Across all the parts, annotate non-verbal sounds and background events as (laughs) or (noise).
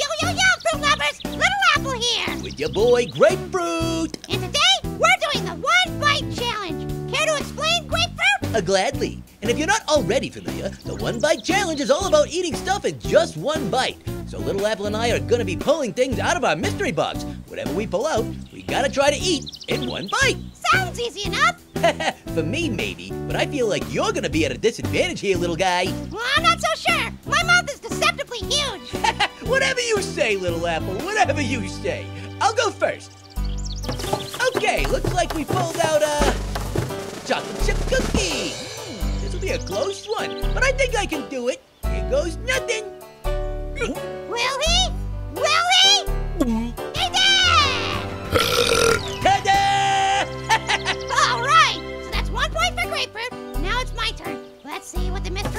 Yo, yo, yo, fruit lovers! Little Apple here! With your boy Grapefruit. And today, we're doing the One Bite Challenge. Care to explain, Grapefruit? Uh, gladly. And if you're not already familiar, the One Bite Challenge is all about eating stuff in just one bite. So Little Apple and I are gonna be pulling things out of our mystery box. Whatever we pull out, we gotta try to eat in one bite. Sounds easy enough. (laughs) For me, maybe, but I feel like you're gonna be at a disadvantage here, little guy. Well, I'm not so sure. My mouth is deceptively huge. Whatever you say, Little Apple, whatever you say. I'll go first. Okay, looks like we pulled out a chocolate chip cookie. Hmm, this will be a close one, but I think I can do it. Here goes nothing. Will he? Will he? (laughs) Ta-da! (laughs) All right, so that's one point for Grapefruit. Now it's my turn. Let's see what the mystery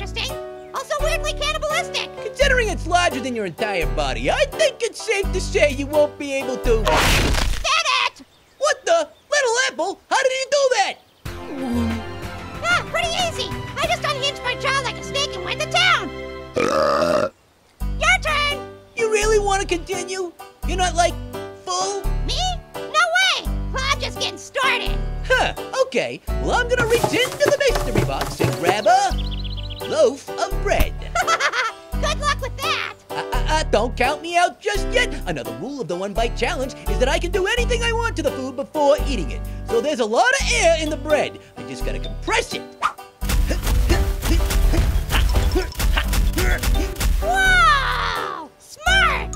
interesting. Also weirdly cannibalistic. Considering it's larger than your entire body, I think it's safe to say you won't be able to. Did it! What the? Little Apple, how did you do that? Ah, pretty easy. I just unhinged my jaw like a snake and went to town. Your turn. You really want to continue? You're not like full? Me? No way. Well, I'm just getting started. Huh, okay. Well, I'm gonna reach into the mystery box and grab a loaf of bread. (laughs) Good luck with that. Uh, uh, uh, don't count me out just yet. Another rule of the one bite challenge is that I can do anything I want to the food before eating it. So there's a lot of air in the bread. I just gotta compress it. Whoa! Smart.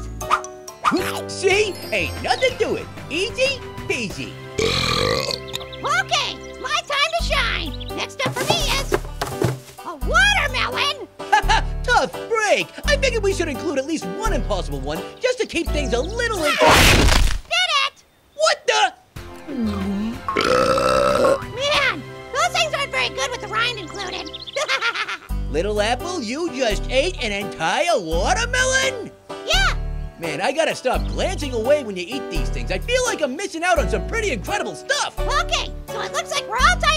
See? Ain't nothing to it. Easy peasy. Okay, my time to shine. Next up for me is a watermelon. I figured we should include at least one impossible one just to keep things a little in. Did it? What the? Man, those things aren't very good with the rind included. (laughs) Little Apple, you just ate an entire watermelon? yeah, Man, I gotta stop glancing away when you eat these things. I feel like I'm missing out on some pretty incredible stuff. okay, so it looks like we're all tied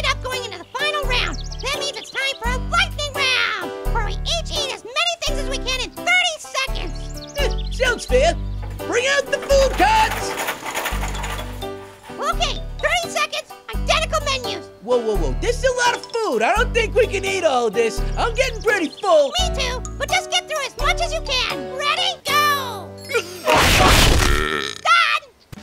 sounds fair. Bring out the food cards! Okay, 30 seconds, identical menus. Whoa, whoa, whoa. This is a lot of food. I don't think we can eat all this. I'm getting pretty full. Me too, but just get through as much as you can. Ready, go!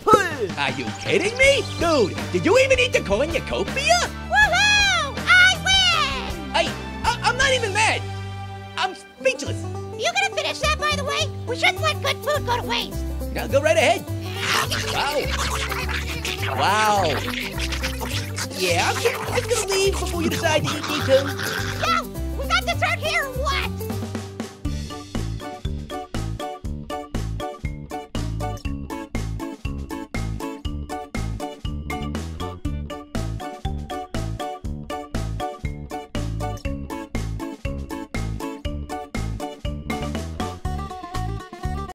Done! (laughs) Are you kidding me? Dude, did you even eat the cornucopia? Woohoo! I win! I, I, I'm not even mad. I'm speechless. You gonna finish that, by the way? We shouldn't let good food go to waste. Now go right ahead. (laughs) Wow. Wow. Yeah, I'm just gonna leave before you decide to eat me too. Yeah,